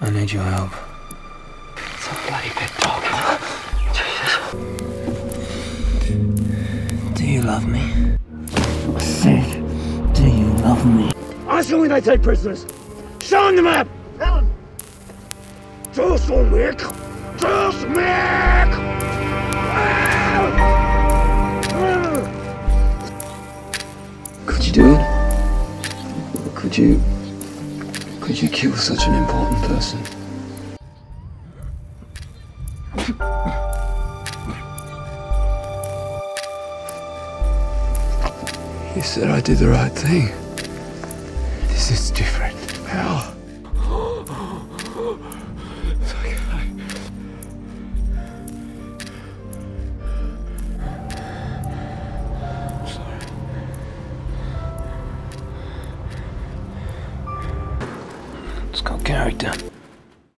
I need your help. It's a bloody big dog. Jesus. Do you love me? I said, do you love me? Asking when they take prisoners. Show them the map. Helen. Just a week. Just a. Could you do it? Could you... Could you kill such an important person? You said I did the right thing. This is different. How? Character.